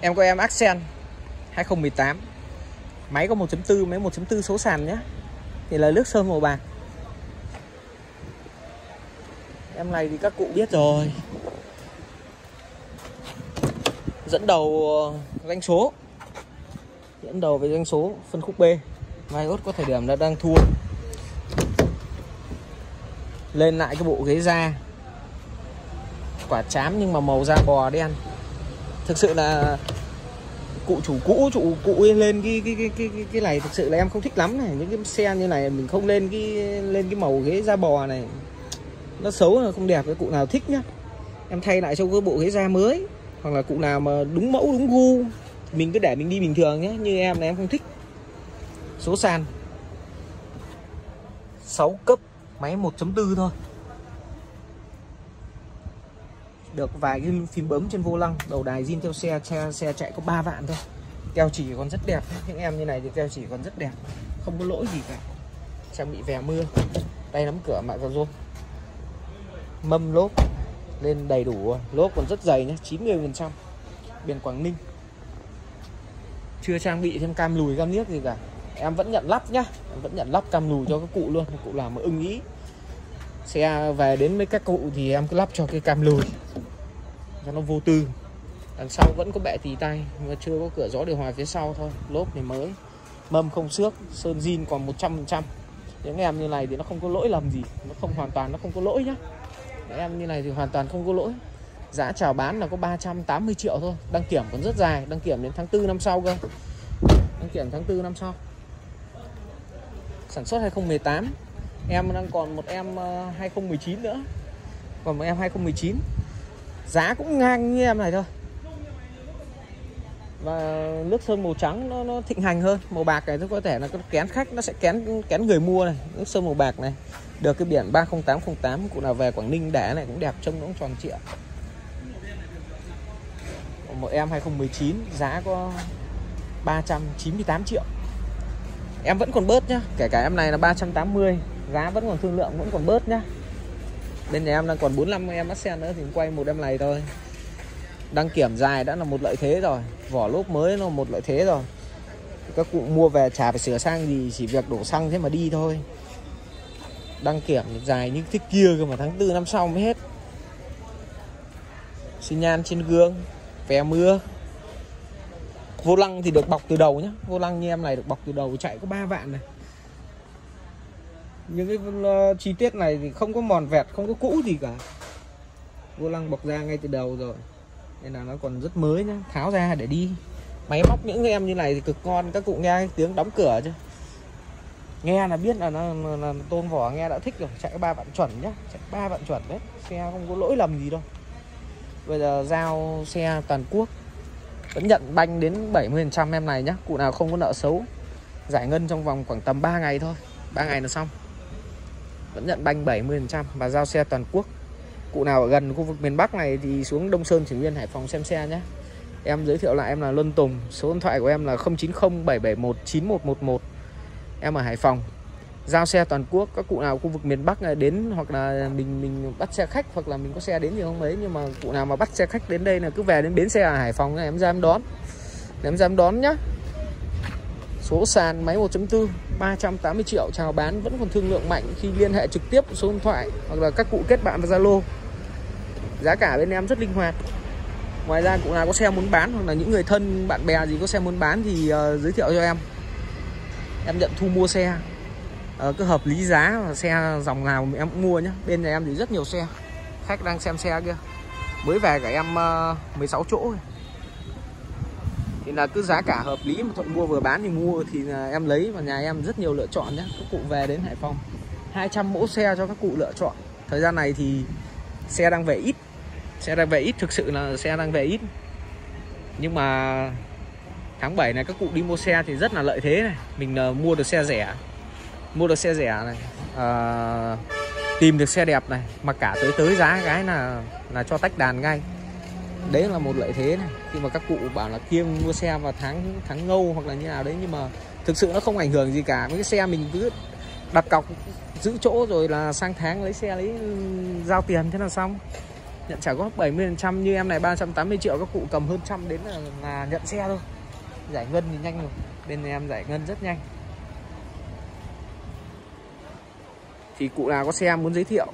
Em có em Accent 2018 Máy có 1.4 máy 1.4 số sàn nhé Thì là nước sơn màu bạc. Em này thì các cụ biết rồi. Dẫn đầu ờ, doanh số. Dẫn đầu về doanh số phân khúc B. Vios có thời điểm là đang thua. Lên lại cái bộ ghế da. Quả chám nhưng mà màu da bò đen. Thực sự là cụ chủ cũ chủ cụ lên cái cái, cái cái cái này thực sự là em không thích lắm này. Những cái xe như này mình không lên cái lên cái màu ghế da bò này. Nó xấu không đẹp cái cụ nào thích nhá. Em thay lại cho cái bộ ghế da mới hoặc là cụ nào mà đúng mẫu đúng gu. Mình cứ để mình đi bình thường nhé như em là em không thích. Số sàn. 6 cấp máy 1.4 thôi được vài cái phím bấm trên vô lăng. Đầu đài zin theo xe xe, xe chạy có 3 vạn thôi. Keo chỉ còn rất đẹp. Những em như này thì keo chỉ còn rất đẹp. Không có lỗi gì cả. Trang bị vè mưa. Tay nắm cửa mạ vào rôm. Mâm lốp lên đầy đủ. Lốp còn rất dày nhé 90 phần trăm. Biển Quảng Ninh. Chưa trang bị thêm cam lùi cam niếc gì cả. Em vẫn nhận lắp nhá. Em vẫn nhận lắp cam lùi cho các cụ luôn. Các cụ làm mà ưng ý. Xe về đến mấy các cụ thì em cứ lắp cho cái cam lùi cho nó vô tư. Đằng sau vẫn có bệ tì tay mà chưa có cửa gió điều hòa phía sau thôi. Lốp này mới. Mâm không xước, sơn zin còn 100% những em như này thì nó không có lỗi lầm gì. Nó không hoàn toàn, nó không có lỗi nhá. Những em như này thì hoàn toàn không có lỗi. Giá chào bán là có 380 triệu thôi. Đăng kiểm còn rất dài, đăng kiểm đến tháng 4 năm sau cơ. Đăng kiểm tháng 4 năm sau. Sản xuất 2018 em đang còn một em ờ, 2019 nữa. Còn một em 2019 giá cũng ngang như em này thôi. Và nước sơn màu trắng nó, nó thịnh hành hơn. Màu bạc này nó có thể là nó kén khách nó sẽ kén kén người mua này. Nước sơn màu bạc này được cái biển 30808 cụ nào về Quảng Ninh đẻ này cũng đẹp trông nó cũng tròn trịa. Một em 2019 giá có 398 triệu. Em vẫn còn bớt nhá kể cả em này là 380 giá vẫn còn thương lượng vẫn còn bớt nhá bên nhà em đang còn 45 em bắt xe nữa thì quay một em này thôi. Đăng kiểm dài đã là một lợi thế rồi. Vỏ lốp mới nó một lợi thế rồi. Các cụ mua về chả phải sửa sang gì, chỉ việc đổ xăng thế mà đi thôi. Đăng kiểm dài như thế kia cơ mà tháng 4 năm sau mới hết. Xi nhan trên gương, vé mưa. Vô lăng thì được bọc từ đầu nhá. Vô lăng như em này được bọc từ đầu, chạy có 3 vạn này những cái uh, chi tiết này thì không có mòn vẹt không có cũ gì cả. Vô lăng bọc ra ngay từ đầu rồi. Nên là nó còn rất mới nhá. Tháo ra để đi. Máy móc những em như này thì cực ngon. Các cụ nghe tiếng đóng cửa chứ. Nghe là biết là nó là, là tôn vỏ nghe đã thích rồi. Chạy ba vạn chuẩn nhá. Chạy ba vạn chuẩn đấy. Xe không có lỗi lầm gì đâu. Bây giờ giao xe toàn quốc. Vẫn nhận banh đến 70 trăm em này nhá. Cụ nào không có nợ xấu. Giải ngân trong vòng khoảng tầm 3 ngày thôi. 3 ngày là xong vẫn nhận banh 70% và giao xe toàn quốc. Cụ nào ở gần khu vực miền Bắc này thì xuống Đông Sơn, Thủy Nguyên, Hải Phòng xem xe nhé. Em giới thiệu lại, em là Luân Tùng, số điện thoại của em là 0907719111 em ở Hải Phòng. Giao xe toàn quốc, các cụ nào khu vực miền Bắc này đến hoặc là mình mình bắt xe khách hoặc là mình có xe đến thì không mấy nhưng mà cụ nào mà bắt xe khách đến đây là cứ về đến bến xe ở Hải Phòng em ra em đón. Em ra em đón nhá. Số sàn máy 1.4 380 triệu chào bán vẫn còn thương lượng mạnh khi liên hệ trực tiếp số điện thoại hoặc là các cụ kết bạn vào Zalo. Giá cả bên em rất linh hoạt. Ngoài ra cũng là có xe muốn bán hoặc là những người thân bạn bè gì có xe muốn bán thì uh, giới thiệu cho em. Em nhận thu mua xe. Uh, cứ hợp lý giá và xe dòng nào em cũng mua nhé bên nhà em thì rất nhiều xe. Khách đang xem xe kia. Mới về cả em ờ, uh, 16 chỗ thì là cứ giá cả hợp lý mà thuận mua vừa bán thì mua thì là em lấy và nhà em rất nhiều lựa chọn nhé các cụ về đến Hải Phòng 200 mẫu xe cho các cụ lựa chọn. Thời gian này thì xe đang về ít xe đang về ít thực sự là xe đang về ít. Nhưng mà tháng 7 này các cụ đi mua xe thì rất là lợi thế này. Mình uh, mua được xe rẻ mua được xe rẻ này uh, tìm được xe đẹp này. Mà cả tới tới giá cái là là cho tách đàn ngay đấy là một lợi thế này. Khi mà các cụ bảo là kiêng mua xe vào tháng tháng ngâu hoặc là như nào đấy nhưng mà thực sự nó không ảnh hưởng gì cả. Với cái xe mình cứ đặt cọc giữ chỗ rồi là sang tháng lấy xe lấy ừ, giao tiền thế là xong. Nhận trả góp 70% như em này 380 triệu các cụ cầm hơn trăm đến là, là nhận xe thôi. Giải ngân thì nhanh rồi. Bên em giải ngân rất nhanh. Thì cụ nào có xe muốn giới thiệu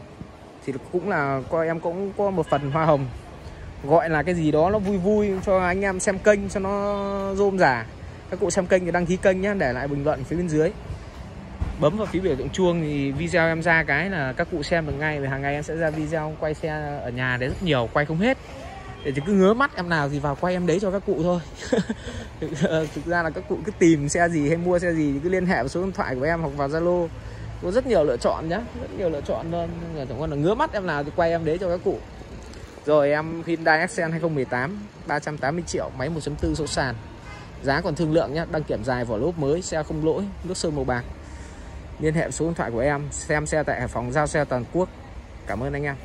thì cũng là coi em cũng có một phần hoa hồng gọi là cái gì đó nó vui vui cho anh em xem kênh cho nó rôm giả các cụ xem kênh thì đăng ký kênh nhé để lại bình luận phía bên dưới. Bấm vào phía biểu tượng chuông thì video em ra cái là các cụ xem được ngay vì hàng ngày em sẽ ra video quay xe ở nhà đấy rất nhiều quay không hết. Để thì cứ ngứa mắt em nào thì vào quay em đấy cho các cụ thôi. Thực, thực ra là các cụ cứ tìm xe gì hay mua xe gì thì cứ liên hệ vào số điện thoại của em hoặc vào zalo. Có rất nhiều lựa chọn nhá rất nhiều lựa chọn luôn chẳng là ngứa mắt em nào thì quay em đấy cho các cụ rồi em Hyundai Accent 2018 380 triệu, máy 1.4 số sàn. Giá còn thương lượng nhé đăng kiểm dài vỏ lốp mới, xe không lỗi, nước sơn màu bạc. Liên hệ số điện thoại của em, xem xe tại Hải Phòng, giao xe toàn quốc. Cảm ơn anh em.